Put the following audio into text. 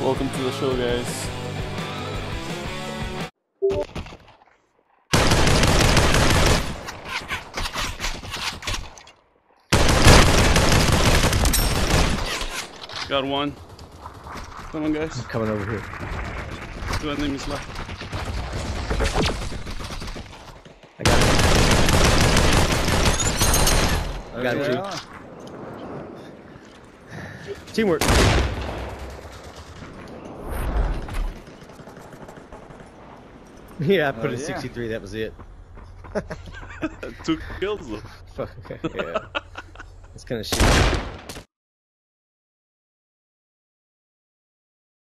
Welcome to the show, guys. Got one. Come on, guys. Coming over here. Two enemies left. I got it. I got There too. Teamwork. Yeah, I oh, put Oh, a yeah. 63. That was it. Two kills though. Fuck. yeah. That's kind of shit.